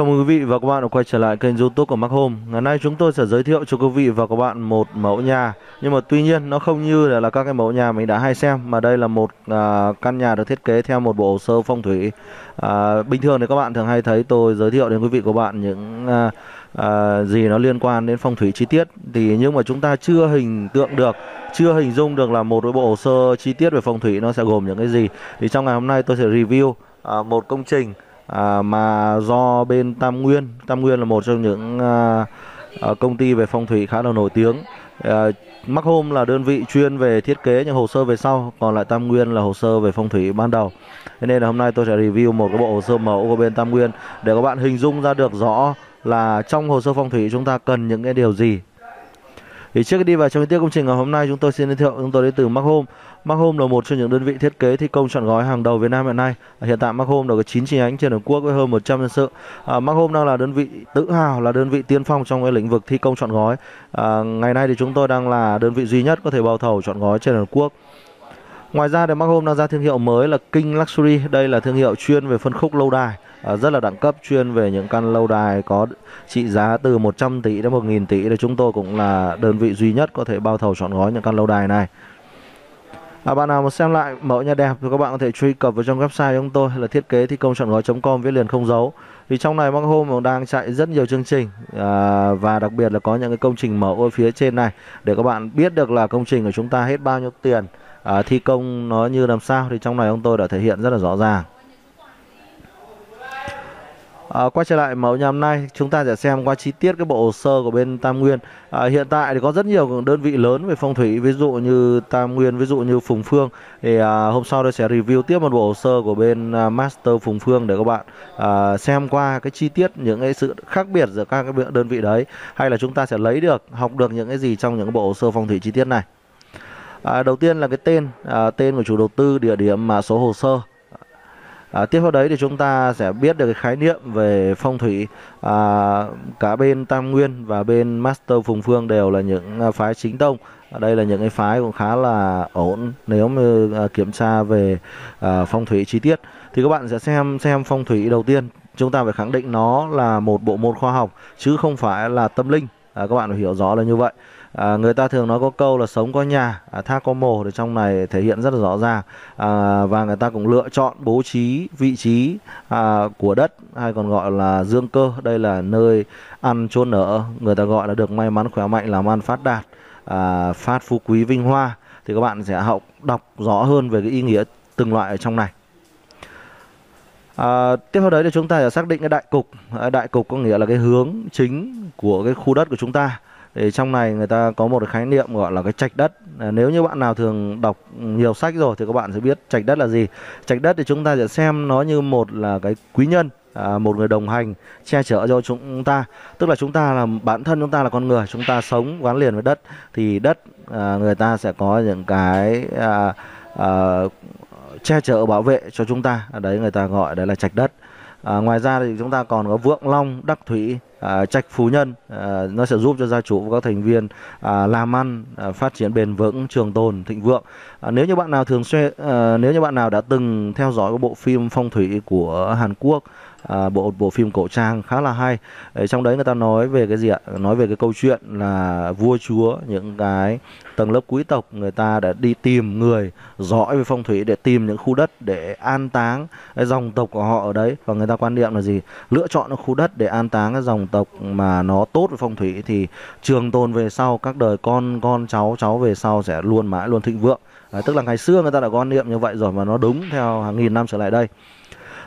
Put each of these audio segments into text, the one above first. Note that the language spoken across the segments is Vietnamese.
Chào mừng quý vị và các bạn đã quay trở lại kênh youtube của Mac Home. Ngày nay chúng tôi sẽ giới thiệu cho quý vị và các bạn một mẫu nhà. Nhưng mà tuy nhiên nó không như là các cái mẫu nhà mình đã hay xem Mà đây là một à, căn nhà được thiết kế theo một bộ hồ sơ phong thủy. À, Bình thường thì các bạn thường hay thấy tôi giới thiệu đến quý vị và các bạn những à, à, gì nó liên quan đến phong thủy chi tiết. Thì Nhưng mà chúng ta chưa hình tượng được chưa hình dung được là một cái bộ hồ sơ chi tiết về phong thủy nó sẽ gồm những cái gì. Thì trong ngày hôm nay tôi sẽ review à, một công trình à, mà do bên Tam Nguyên Tam Nguyên là một trong những à, à công ty về phong thủy khá là nổi tiếng. À, Mắc Home là đơn vị chuyên về thiết kế những hồ sơ về sau còn lại Tam Nguyên là hồ sơ về phong thủy ban đầu. Thế nên là hôm nay tôi sẽ review một cái bộ hồ sơ mẫu của bên Tam Nguyên để các bạn hình dung ra được rõ là trong hồ sơ phong thủy chúng ta cần những cái điều gì thì trước khi đi vào trong tiết công trình ngày hôm nay chúng tôi xin giới thiệu chúng tôi đến từ Mark Home. Mark Home là một trong những đơn vị thiết kế thi công chọn gói hàng đầu Việt Nam hiện nay. À, hiện tại Mark Home đã có 9 chi nhánh trên toàn quốc với hơn 100 nhân sự. À, Mark Home đang là đơn vị tự hào là đơn vị tiên phong trong cái lĩnh vực thi công chọn gói. À, ngày nay thì chúng tôi đang là đơn vị duy nhất có thể bao thầu chọn gói trên toàn quốc. Ngoài ra thì Mark Home đang ra thương hiệu mới là King Luxury. Đây là thương hiệu chuyên về phân khúc lâu đài à, rất là đẳng cấp chuyên về những căn lâu đài có trị giá từ 100 tỷ đến 1.000 tỷ thì chúng tôi cũng là đơn vị duy nhất có thể bao thầu chọn gói những căn lâu đài này. À, bạn nào muốn xem lại mẫu nhà đẹp thì các bạn có thể truy cập vào trong website của chúng tôi là thiết kế thi công chọn gói.com viết liền không dấu. Thì trong này Mark Home đang chạy rất nhiều chương trình à, và đặc biệt là có những cái công trình mẫu ở phía trên này để các bạn biết được là công trình của chúng ta hết bao nhiêu tiền, à, thi công nó như làm sao thì trong này ông tôi đã thể hiện rất là rõ ràng. À, quay trở lại mẫu nhà hôm nay chúng ta sẽ xem qua chi tiết cái bộ hồ sơ của bên Tam Nguyên. À, hiện tại thì có rất nhiều đơn vị lớn về phong thủy ví dụ như Tam Nguyên ví dụ như Phùng Phương. Thì à, hôm sau tôi sẽ review tiếp một bộ hồ sơ của bên à, Master Phùng Phương để các bạn à, xem qua cái chi tiết những cái sự khác biệt giữa các cái đơn vị đấy hay là chúng ta sẽ lấy được học được những cái gì trong những cái bộ hồ sơ phong thủy chi tiết này à, đầu tiên là cái tên à, tên của chủ đầu tư địa điểm mà số hồ sơ. À, tiếp theo đấy thì chúng ta sẽ biết được cái khái niệm về phong thủy. À, cả bên Tam Nguyên và bên Master Phùng Phương đều là những à, phái chính tông. À, đây là những cái phái cũng khá là ổn nếu mà à, kiểm tra về à, phong thủy chi tiết. Thì các bạn sẽ xem xem phong thủy đầu tiên. Chúng ta phải khẳng định nó là một bộ môn khoa học chứ không phải là tâm linh. À, các bạn phải hiểu rõ là như vậy à, người ta thường nói có câu là sống có nhà à, thác có mồ thì trong này thể hiện rất là rõ ràng. À, và người ta cũng lựa chọn bố trí vị trí à, của đất hay còn gọi là dương cơ. Đây là nơi ăn chôn ở người ta gọi là được may mắn khỏe mạnh làm ăn phát đạt à, phát phú quý vinh hoa. Thì các bạn sẽ học đọc rõ hơn về cái ý nghĩa từng loại ở trong này. À, tiếp theo đấy thì chúng ta sẽ xác định cái đại cục. Đại cục có nghĩa là cái hướng chính của cái khu đất của chúng ta thì trong này người ta có một cái khái niệm gọi là cái trạch đất. À, nếu như bạn nào thường đọc nhiều sách rồi thì các bạn sẽ biết trạch đất là gì. Trạch đất thì chúng ta sẽ xem nó như một là cái quý nhân à, một người đồng hành che chở cho chúng ta. Tức là chúng ta là bản thân chúng ta là con người chúng ta sống gắn liền với đất. Thì đất à, người ta sẽ có những cái à, à, che chở bảo vệ cho chúng ta. Ở đấy người ta gọi đấy là trạch đất. À, ngoài ra thì chúng ta còn có vượng long đắc thủy à, trạch phú nhân à, nó sẽ giúp cho gia chủ và các thành viên à, làm ăn à, phát triển bền vững trường tồn thịnh vượng. À, nếu như bạn nào thường xuyên à, nếu như bạn nào đã từng theo dõi cái bộ phim phong thủy của Hàn Quốc à, bộ bộ phim cổ trang khá là hay. Ở trong đấy người ta nói về cái gì ạ? Nói về cái câu chuyện là vua chúa những cái tầng lớp quý tộc người ta đã đi tìm người giỏi về phong thủy để tìm những khu đất để an táng cái dòng tộc của họ ở đấy. Và người ta quan niệm là gì? Lựa chọn khu đất để an táng cái dòng tộc mà nó tốt về phong thủy thì trường tồn về sau các đời con con cháu cháu về sau sẽ luôn mãi luôn thịnh vượng. Đấy, tức là ngày xưa người ta đã quan niệm như vậy rồi mà nó đúng theo hàng nghìn năm trở lại đây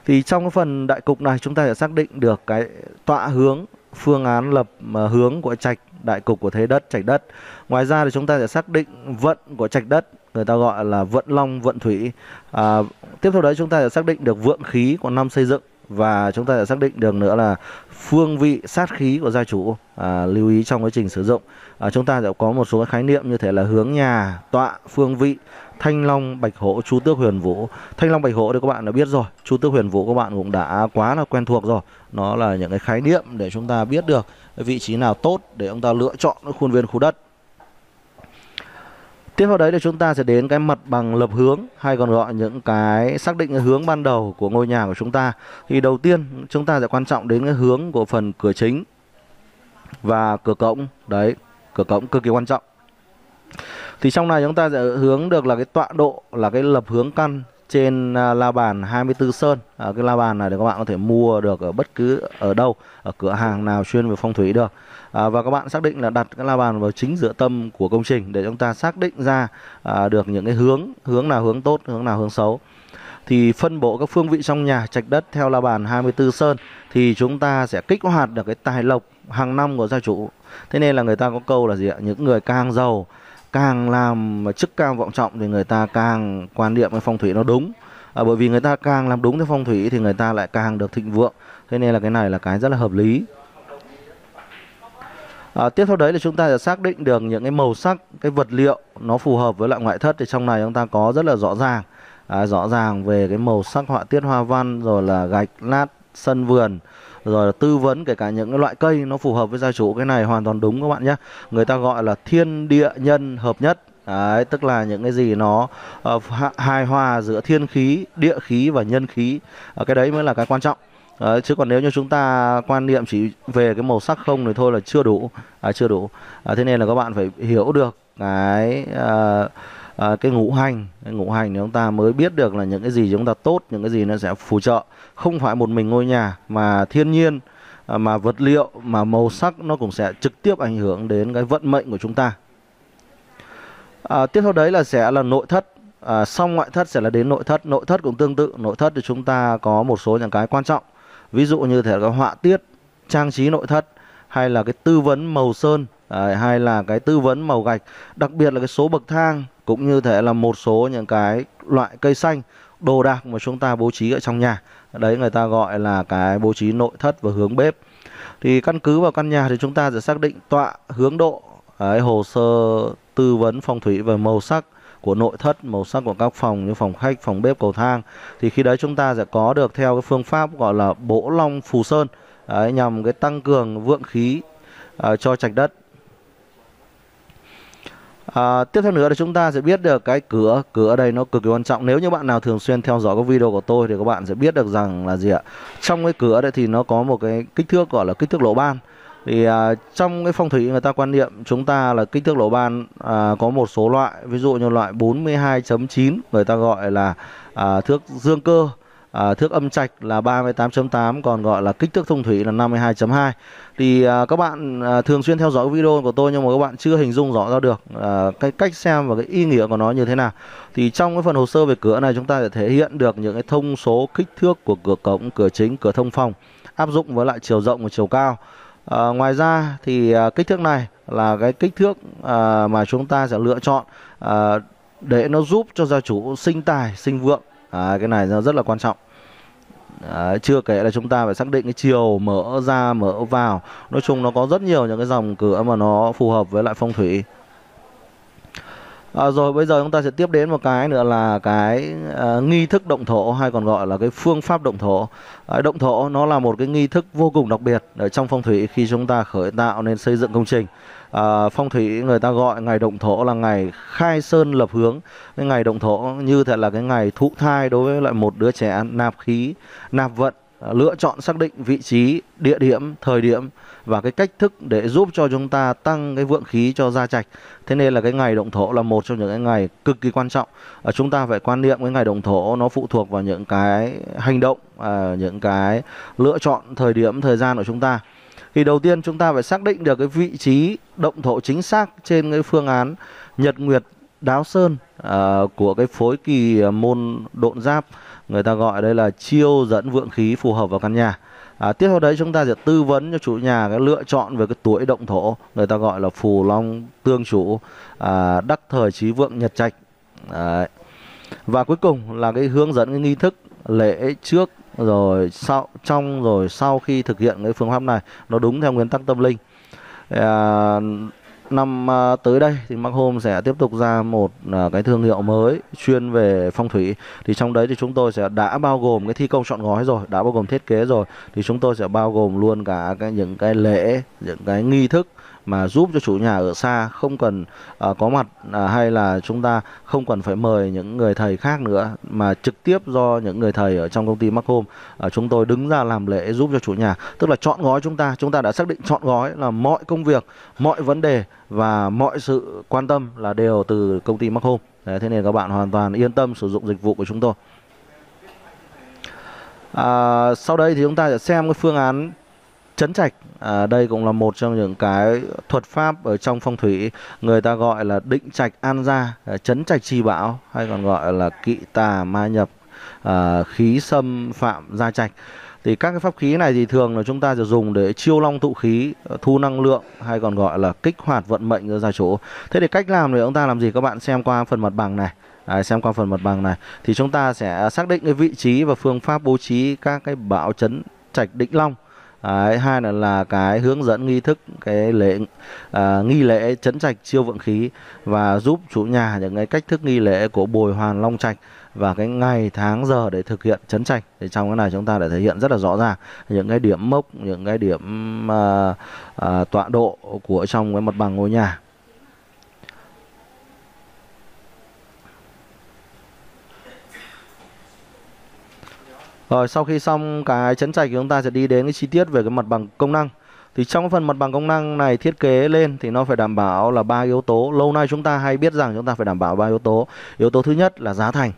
thì trong cái phần đại cục này chúng ta sẽ xác định được cái tọa hướng phương án lập hướng của trạch đại cục của thế đất trạch đất. Ngoài ra thì chúng ta sẽ xác định vận của trạch đất người ta gọi là vận long vận thủy. À, tiếp theo đấy chúng ta sẽ xác định được vượng khí của năm xây dựng và chúng ta sẽ xác định được nữa là phương vị sát khí của gia chủ à, lưu ý trong quá trình sử dụng. À, chúng ta sẽ có một số khái niệm như thể là hướng nhà tọa phương vị thanh long bạch hổ chu tước huyền vũ thanh long bạch hổ thì các bạn đã biết rồi chu tước huyền vũ các bạn cũng đã quá là quen thuộc rồi nó là những cái khái niệm để chúng ta biết được vị trí nào tốt để chúng ta lựa chọn khuôn viên khu đất Tiếp theo đấy là chúng ta sẽ đến cái mặt bằng lập hướng hay còn gọi những cái xác định cái hướng ban đầu của ngôi nhà của chúng ta. Thì đầu tiên chúng ta sẽ quan trọng đến cái hướng của phần cửa chính và cửa cổng. Đấy, cửa cổng cực kỳ quan trọng. Thì trong này chúng ta sẽ hướng được là cái tọa độ là cái lập hướng căn trên à, la bàn 24 sơn. À, cái la bàn này thì các bạn có thể mua được ở bất cứ ở đâu, ở cửa hàng nào chuyên về phong thủy được. À, và các bạn xác định là đặt cái la bàn vào chính giữa tâm của công trình để chúng ta xác định ra à, được những cái hướng, hướng nào hướng tốt, hướng nào hướng xấu. Thì phân bổ các phương vị trong nhà trạch đất theo la bàn 24 sơn thì chúng ta sẽ kích hoạt được cái tài lộc hàng năm của gia chủ. Thế nên là người ta có câu là gì ạ? Những người càng giàu càng làm chức cao vọng trọng thì người ta càng quan niệm cái phong thủy nó đúng. À, bởi vì người ta càng làm đúng cái phong thủy thì người ta lại càng được thịnh vượng. Thế nên là cái này là cái rất là hợp lý. À, tiếp theo đấy là chúng ta sẽ xác định được những cái màu sắc, cái vật liệu nó phù hợp với loại ngoại thất thì trong này chúng ta có rất là rõ ràng, à, rõ ràng về cái màu sắc họa tiết hoa văn rồi là gạch lát sân vườn rồi là tư vấn kể cả những cái loại cây nó phù hợp với gia chủ cái này hoàn toàn đúng các bạn nhé người ta gọi là thiên địa nhân hợp nhất Đấy, tức là những cái gì nó uh, hài hòa giữa thiên khí, địa khí và nhân khí. Uh, cái đấy mới là cái quan trọng. Đấy, chứ còn nếu như chúng ta quan niệm chỉ về cái màu sắc không thì thôi là chưa đủ, à, chưa đủ. À, thế nên là các bạn phải hiểu được cái uh, à, cái ngũ hành cái ngũ hành thì chúng ta mới biết được là những cái gì chúng ta tốt những cái gì nó sẽ phù trợ. Không phải một mình ngôi nhà mà thiên nhiên à, mà vật liệu mà màu sắc nó cũng sẽ trực tiếp ảnh hưởng đến cái vận mệnh của chúng ta. À, tiếp theo đấy là sẽ là nội thất. À, xong ngoại thất sẽ là đến nội thất. Nội thất cũng tương tự. Nội thất thì chúng ta có một số những cái quan trọng. Ví dụ như thể là họa tiết trang trí nội thất hay là cái tư vấn màu sơn à, hay là cái tư vấn màu gạch. Đặc biệt là cái số bậc thang cũng như thể là một số những cái loại cây xanh đồ đạc mà chúng ta bố trí ở trong nhà. Đấy người ta gọi là cái bố trí nội thất và hướng bếp. Thì căn cứ vào căn nhà thì chúng ta sẽ xác định tọa hướng độ đấy, hồ sơ tư vấn phong thủy và màu sắc của nội thất màu sắc của các phòng như phòng khách phòng bếp cầu thang. Thì khi đấy chúng ta sẽ có được theo cái phương pháp gọi là bổ long phù sơn. Đấy, nhằm cái tăng cường vượng khí uh, cho trạch đất. À, tiếp theo nữa là chúng ta sẽ biết được cái cửa cửa ở đây nó cực kỳ quan trọng. Nếu như bạn nào thường xuyên theo dõi các video của tôi thì các bạn sẽ biết được rằng là gì ạ? Trong cái cửa đây thì nó có một cái kích thước gọi là kích thước lỗ ban. Thì à, trong cái phong thủy người ta quan niệm chúng ta là kích thước lỗ ban à, có một số loại. Ví dụ như loại 42.9 người ta gọi là à, thước dương cơ à, thước âm trạch là 38.8 còn gọi là kích thước thông thủy là 52.2 thì à, các bạn à, thường xuyên theo dõi video của tôi nhưng mà các bạn chưa hình dung rõ ra được à, cái cách xem và cái ý nghĩa của nó như thế nào. Thì trong cái phần hồ sơ về cửa này chúng ta sẽ thể hiện được những cái thông số kích thước của cửa cổng cửa chính cửa thông phòng áp dụng với lại chiều rộng và chiều cao. À, ngoài ra thì à, kích thước này là cái kích thước à, mà chúng ta sẽ lựa chọn à, để nó giúp cho gia chủ sinh tài sinh vượng à, cái này nó rất là quan trọng. Đấy, chưa kể là chúng ta phải xác định cái chiều mở ra mở vào. Nói chung nó có rất nhiều những cái dòng cửa mà nó phù hợp với lại phong thủy. À, rồi bây giờ chúng ta sẽ tiếp đến một cái nữa là cái uh, nghi thức động thổ hay còn gọi là cái phương pháp động thổ. À, động thổ nó là một cái nghi thức vô cùng đặc biệt ở trong phong thủy khi chúng ta khởi tạo nên xây dựng công trình. À, phong thủy người ta gọi ngày động thổ là ngày khai sơn lập hướng. Cái ngày động thổ như thế là cái ngày thụ thai đối với lại một đứa trẻ nạp khí, nạp vận à, lựa chọn xác định vị trí, địa điểm, thời điểm và cái cách thức để giúp cho chúng ta tăng cái vượng khí cho gia trạch. Thế nên là cái ngày động thổ là một trong những cái ngày cực kỳ quan trọng. À, chúng ta phải quan niệm cái ngày động thổ nó phụ thuộc vào những cái hành động, à, những cái lựa chọn thời điểm, thời gian của chúng ta. Thì đầu tiên chúng ta phải xác định được cái vị trí động thổ chính xác trên cái phương án nhật nguyệt đáo sơn à, của cái phối kỳ môn độn giáp người ta gọi đây là chiêu dẫn vượng khí phù hợp vào căn nhà à, tiếp theo đấy chúng ta sẽ tư vấn cho chủ nhà cái lựa chọn về cái tuổi động thổ người ta gọi là phù long tương chủ à, đắc thời trí vượng nhật trạch đấy. và cuối cùng là cái hướng dẫn cái nghi thức lễ trước rồi sau trong rồi sau khi thực hiện cái phương pháp này nó đúng theo nguyên tắc tâm linh à, năm à, tới đây thì Mark Home sẽ tiếp tục ra một à, cái thương hiệu mới chuyên về phong thủy. Thì trong đấy thì chúng tôi sẽ đã bao gồm cái thi công chọn gói rồi, đã bao gồm thiết kế rồi. Thì chúng tôi sẽ bao gồm luôn cả cái những cái lễ, những cái nghi thức mà giúp cho chủ nhà ở xa không cần uh, có mặt uh, hay là chúng ta không cần phải mời những người thầy khác nữa mà trực tiếp do những người thầy ở trong công ty Mark Home uh, chúng tôi đứng ra làm lễ giúp cho chủ nhà. Tức là chọn gói chúng ta chúng ta đã xác định chọn gói là mọi công việc mọi vấn đề và mọi sự quan tâm là đều từ công ty Mark Home. Đấy, thế nên các bạn hoàn toàn yên tâm sử dụng dịch vụ của chúng tôi. À, sau đây thì chúng ta sẽ xem cái phương án chấn trạch à, đây cũng là một trong những cái thuật pháp ở trong phong thủy. Người ta gọi là định trạch an gia à, chấn trạch trì bão hay còn gọi là kỵ tà ma nhập à, khí xâm phạm gia trạch. Thì các cái pháp khí này thì thường là chúng ta sẽ dùng để chiêu long tụ khí à, thu năng lượng hay còn gọi là kích hoạt vận mệnh ra, gia chỗ thế thì cách làm thì chúng ta làm gì? Các bạn xem qua phần mặt bằng này. Đấy, xem qua phần mặt bằng này. Thì chúng ta sẽ xác định cái vị trí và phương pháp bố trí các cái bảo chấn trạch định long. Đấy, hai là là cái hướng dẫn nghi thức cái lễ à, nghi lễ chấn trạch chiêu vượng khí và giúp chủ nhà những cái cách thức nghi lễ của bồi hoàn long trạch và cái ngày tháng giờ để thực hiện chấn trạch. Thì trong cái này chúng ta đã thể hiện rất là rõ ràng những cái điểm mốc những cái điểm à, à, tọa độ của trong cái mặt bằng ngôi nhà. Rồi sau khi xong cái chấn trạch thì chúng ta sẽ đi đến cái chi tiết về cái mặt bằng công năng. Thì trong phần mặt bằng công năng này thiết kế lên thì nó phải đảm bảo là ba yếu tố. Lâu nay chúng ta hay biết rằng chúng ta phải đảm bảo ba yếu tố. Yếu tố thứ nhất là giá thành.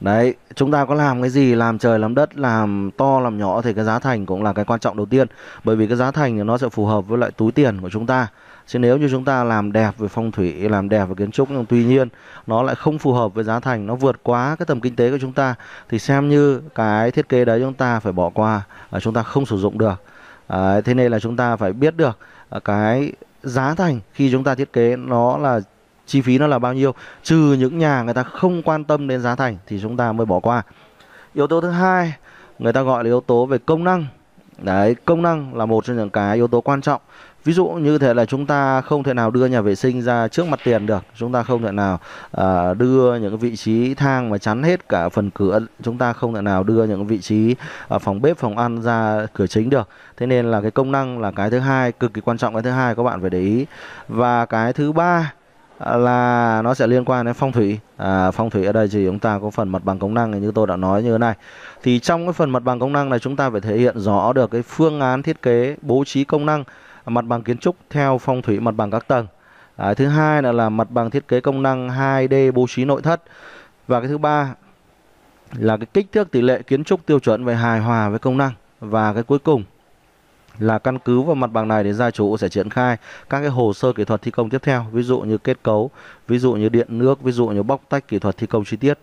Đấy, chúng ta có làm cái gì, làm trời làm đất, làm to làm nhỏ thì cái giá thành cũng là cái quan trọng đầu tiên. Bởi vì cái giá thành thì nó sẽ phù hợp với lại túi tiền của chúng ta. Chứ nếu như chúng ta làm đẹp về phong thủy, làm đẹp về kiến trúc nhưng tuy nhiên nó lại không phù hợp với giá thành, nó vượt quá cái tầm kinh tế của chúng ta thì xem như cái thiết kế đấy chúng ta phải bỏ qua, à, chúng ta không sử dụng được. À, thế nên là chúng ta phải biết được à, cái giá thành khi chúng ta thiết kế nó là chi phí nó là bao nhiêu. Trừ những nhà người ta không quan tâm đến giá thành thì chúng ta mới bỏ qua. Yếu tố thứ hai người ta gọi là yếu tố về công năng. Đấy công năng là một trong những cái yếu tố quan trọng ví dụ như thế là chúng ta không thể nào đưa nhà vệ sinh ra trước mặt tiền được. Chúng ta không thể nào uh, đưa những vị trí thang mà chắn hết cả phần cửa. Chúng ta không thể nào đưa những vị trí uh, phòng bếp phòng ăn ra cửa chính được. Thế nên là cái công năng là cái thứ hai cực kỳ quan trọng cái thứ hai các bạn phải để ý. Và cái thứ ba à, là nó sẽ liên quan đến phong thủy. À, phong thủy ở đây thì chúng ta có phần mặt bằng công năng như tôi đã nói như thế này. Thì trong cái phần mặt bằng công năng này chúng ta phải thể hiện rõ được cái phương án thiết kế bố trí công năng mặt bằng kiến trúc theo phong thủy mặt bằng các tầng. À, thứ hai là, là mặt bằng thiết kế công năng 2D bố trí nội thất. Và cái thứ ba là cái kích thước tỷ lệ kiến trúc tiêu chuẩn về hài hòa với công năng. Và cái cuối cùng là căn cứ vào mặt bằng này để gia chủ sẽ triển khai các cái hồ sơ kỹ thuật thi công tiếp theo. Ví dụ như kết cấu ví dụ như điện nước ví dụ như bóc tách kỹ thuật thi công chi tiết.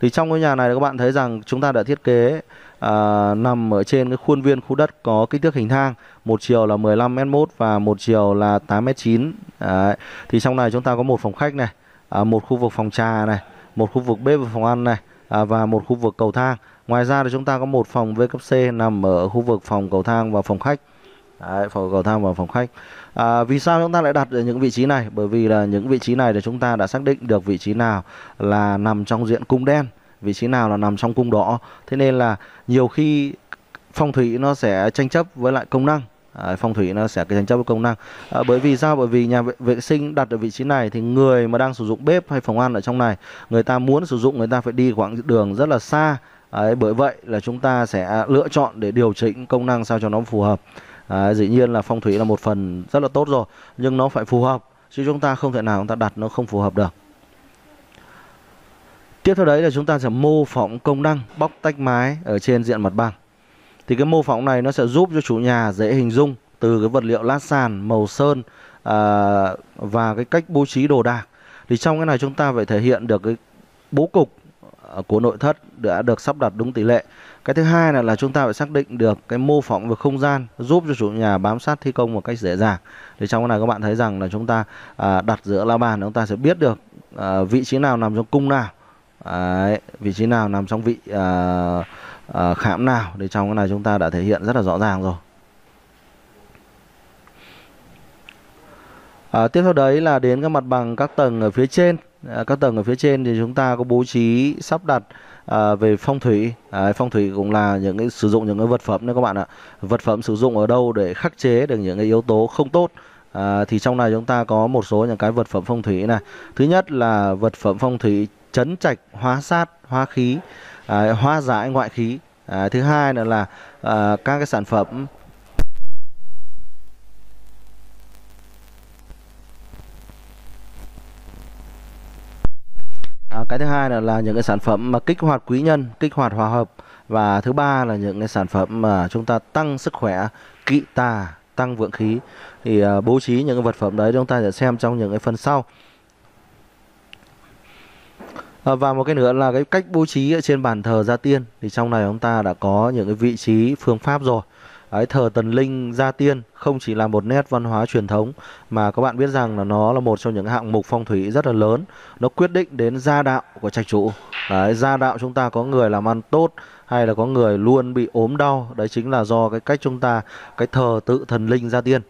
Thì trong ngôi nhà này các bạn thấy rằng chúng ta đã thiết kế à, nằm ở trên cái khuôn viên khu đất có kích thước hình thang một chiều là 15 m 1 và một chiều là 8 m 9 Đấy. thì trong này chúng ta có một phòng khách này à, một khu vực phòng trà này một khu vực bếp và phòng ăn này à, và một khu vực cầu thang. Ngoài ra thì chúng ta có một phòng V cấp C nằm ở khu vực phòng cầu thang và phòng khách. Đấy, phòng cầu thang và phòng khách. À, vì sao chúng ta lại đặt ở những vị trí này? Bởi vì là những vị trí này thì chúng ta đã xác định được vị trí nào là nằm trong diện cung đen vị trí nào là nằm trong cung đỏ thế nên là nhiều khi phong thủy nó sẽ tranh chấp với lại công năng. À, phong thủy nó sẽ tranh chấp với công năng. À, bởi vì sao? Bởi vì nhà vệ, vệ sinh đặt ở vị trí này thì người mà đang sử dụng bếp hay phòng ăn ở trong này người ta muốn sử dụng người ta phải đi khoảng đường rất là xa. Đấy, bởi vậy là chúng ta sẽ lựa chọn để điều chỉnh công năng sao cho nó phù hợp. À, dĩ nhiên là phong thủy là một phần rất là tốt rồi nhưng nó phải phù hợp chứ chúng ta không thể nào chúng ta đặt nó không phù hợp được tiếp theo đấy là chúng ta sẽ mô phỏng công năng bóc tách mái ở trên diện mặt bằng thì cái mô phỏng này nó sẽ giúp cho chủ nhà dễ hình dung từ cái vật liệu lát sàn màu sơn à, và cái cách bố trí đồ đạc. Thì trong cái này chúng ta phải thể hiện được cái bố cục à, của nội thất đã được sắp đặt đúng tỷ lệ. Cái thứ hai là là chúng ta phải xác định được cái mô phỏng về không gian giúp cho chủ nhà bám sát thi công một cách dễ dàng. Thì trong cái này các bạn thấy rằng là chúng ta à, đặt giữa la bàn chúng ta sẽ biết được à, vị trí nào nằm trong cung nào. Đấy, vị trí nào nằm trong vị à, à, khảm nào thì trong cái này chúng ta đã thể hiện rất là rõ ràng rồi. À, tiếp theo đấy là đến các mặt bằng các tầng ở phía trên. À, các tầng ở phía trên thì chúng ta có bố trí sắp đặt à, về phong thủy. À, phong thủy cũng là những cái sử dụng những cái vật phẩm đấy các bạn ạ. Vật phẩm sử dụng ở đâu để khắc chế được những cái yếu tố không tốt. À, thì trong này chúng ta có một số những cái vật phẩm phong thủy này. Thứ nhất là vật phẩm phong thủy chấn trạch hóa sát hóa khí à, hóa giải ngoại khí. À, thứ hai nữa là à, các cái sản phẩm À, cái thứ hai là, là những cái sản phẩm mà kích hoạt quý nhân, kích hoạt hòa hợp. Và thứ ba là những cái sản phẩm mà chúng ta tăng sức khỏe, kỵ tà, tăng vượng khí. Thì à, bố trí những cái vật phẩm đấy chúng ta sẽ xem trong những cái phần sau. À, và một cái nữa là cái cách bố trí ở trên bàn thờ gia tiên. Thì trong này chúng ta đã có những cái vị trí phương pháp rồi. Đấy, thờ Tần linh gia tiên không chỉ là một nét văn hóa truyền thống mà các bạn biết rằng là nó là một trong những hạng mục phong thủy rất là lớn. Nó quyết định đến gia đạo của trạch chủ đấy, gia đạo chúng ta có người làm ăn tốt hay là có người luôn bị ốm đau. Đấy chính là do cái cách chúng ta cái thờ tự thần linh gia tiên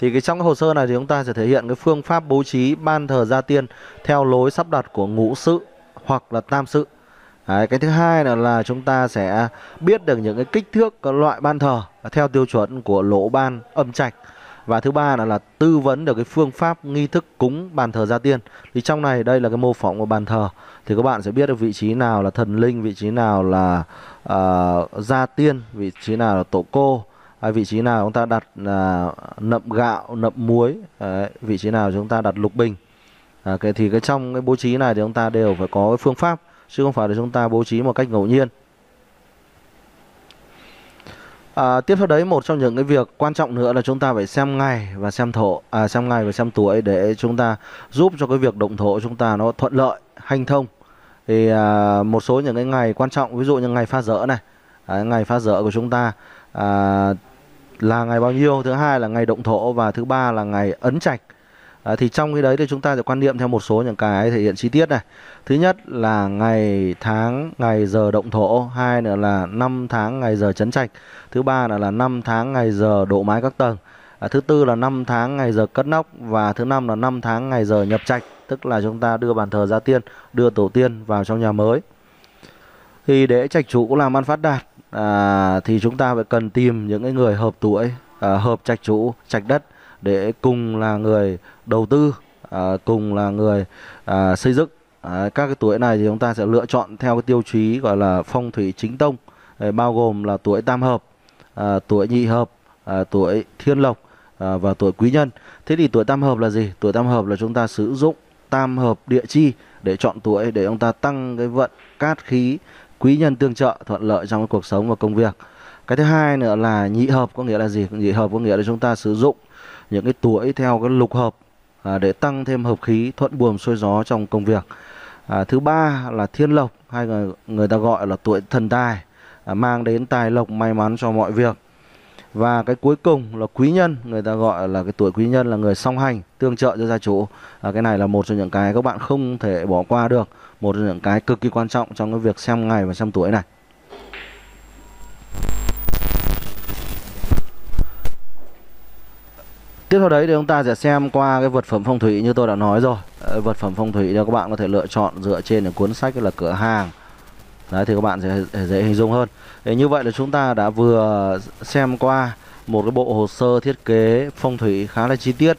thì cái trong cái hồ sơ này thì chúng ta sẽ thể hiện cái phương pháp bố trí ban thờ gia tiên theo lối sắp đặt của ngũ sự hoặc là tam sự. Đấy, cái thứ hai là, là chúng ta sẽ biết được những cái kích thước các loại ban thờ theo tiêu chuẩn của lỗ ban âm trạch. Và thứ ba là là tư vấn được cái phương pháp nghi thức cúng bàn thờ gia tiên. Thì trong này đây là cái mô phỏng của bàn thờ. Thì các bạn sẽ biết được vị trí nào là thần linh vị trí nào là uh, gia tiên vị trí nào là tổ cô à, vị trí nào chúng ta đặt à, nậm gạo nậm muối à, vị trí nào chúng ta đặt lục bình. À, cái thì cái trong cái bố trí này thì chúng ta đều phải có cái phương pháp chứ không phải là chúng ta bố trí một cách ngẫu nhiên. À, tiếp theo đấy một trong những cái việc quan trọng nữa là chúng ta phải xem ngày và xem thổ à xem ngày và xem tuổi để chúng ta giúp cho cái việc động thổ chúng ta nó thuận lợi hanh thông. Thì à, một số những cái ngày quan trọng ví dụ như ngày pha dỡ này. À, ngày pha dỡ của chúng ta à, là ngày bao nhiêu? Thứ hai là ngày động thổ và thứ ba là ngày ấn trạch. À, thì trong cái đấy thì chúng ta sẽ quan niệm theo một số những cái thể hiện chi tiết này. Thứ nhất là ngày tháng ngày giờ động thổ. Hai nữa là năm tháng ngày giờ chấn trạch. Thứ ba là là năm tháng ngày giờ độ mái các tầng. À, thứ tư là năm tháng ngày giờ cất nóc. Và thứ năm là năm tháng ngày giờ nhập trạch. Tức là chúng ta đưa bàn thờ gia tiên đưa tổ tiên vào trong nhà mới. Thì để trạch chủ cũng làm ăn phát đạt à, thì chúng ta phải cần tìm những cái người hợp tuổi à, hợp trạch chủ trạch đất để cùng là người đầu tư à, cùng là người à, xây dựng. À, các cái tuổi này thì chúng ta sẽ lựa chọn theo cái tiêu chí gọi là phong thủy chính tông à, bao gồm là tuổi tam hợp à, tuổi nhị hợp à, tuổi thiên lộc à, và tuổi quý nhân. Thế thì tuổi tam hợp là gì? Tuổi tam hợp là chúng ta sử dụng tam hợp địa chi để chọn tuổi để chúng ta tăng cái vận cát khí quý nhân tương trợ thuận lợi trong cái cuộc sống và công việc. Cái thứ hai nữa là nhị hợp có nghĩa là gì? Nhị hợp có nghĩa là chúng ta sử dụng những cái tuổi theo cái lục hợp à, để tăng thêm hợp khí thuận buồm xuôi gió trong công việc. À, thứ ba là thiên lộc hay người người ta gọi là tuổi thần tài à, mang đến tài lộc may mắn cho mọi việc. Và cái cuối cùng là quý nhân người ta gọi là cái tuổi quý nhân là người song hành tương trợ cho gia chủ. À, cái này là một trong những cái các bạn không thể bỏ qua được một trong những cái cực kỳ quan trọng trong cái việc xem ngày và xem tuổi này Tiếp theo đấy thì chúng ta sẽ xem qua cái vật phẩm phong thủy như tôi đã nói rồi. Vật phẩm phong thủy cho các bạn có thể lựa chọn dựa trên những cuốn sách là cửa hàng. Đấy thì các bạn sẽ dễ hình dung hơn. Thế như vậy là chúng ta đã vừa xem qua một cái bộ hồ sơ thiết kế phong thủy khá là chi tiết.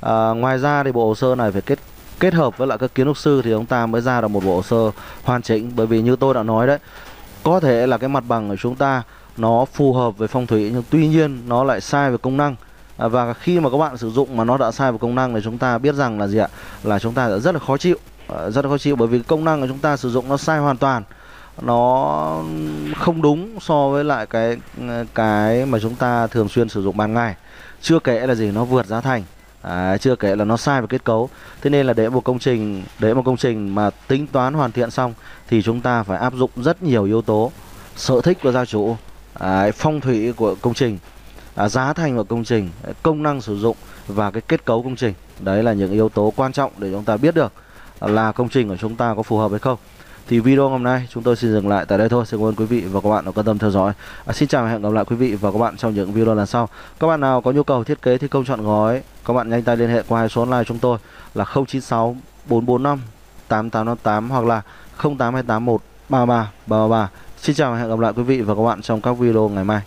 À, ngoài ra thì bộ hồ sơ này phải kết kết hợp với lại các kiến trúc sư thì chúng ta mới ra được một bộ hồ sơ hoàn chỉnh. Bởi vì như tôi đã nói đấy có thể là cái mặt bằng của chúng ta nó phù hợp với phong thủy nhưng tuy nhiên nó lại sai về công năng. À, và khi mà các bạn sử dụng mà nó đã sai về công năng thì chúng ta biết rằng là gì ạ? Là chúng ta rất là khó chịu. À, rất là khó chịu bởi vì công năng của chúng ta sử dụng nó sai hoàn toàn. Nó không đúng so với lại cái cái mà chúng ta thường xuyên sử dụng ban ngày. Chưa kể là gì nó vượt giá thành à, chưa kể là nó sai về kết cấu. Thế nên là để một công trình để một công trình mà tính toán hoàn thiện xong thì chúng ta phải áp dụng rất nhiều yếu tố. Sở thích của gia chủ à, phong thủy của công trình à, giá thành của công trình công năng sử dụng và cái kết cấu công trình. Đấy là những yếu tố quan trọng để chúng ta biết được là công trình của chúng ta có phù hợp hay không thì video hôm nay chúng tôi xin dừng lại tại đây thôi. Xin cảm ơn quý vị và các bạn đã quan tâm theo dõi. À, xin chào và hẹn gặp lại quý vị và các bạn trong những video lần sau. Các bạn nào có nhu cầu thiết kế thi công chọn gói các bạn nhanh tay liên hệ qua hai số online chúng tôi là 096 445 8858 hoặc là 08281 33 33 xin chào và hẹn gặp lại quý vị và các bạn trong các video ngày mai.